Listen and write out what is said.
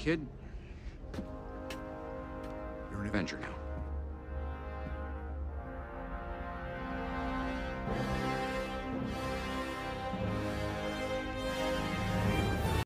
kid. You're an Avenger now.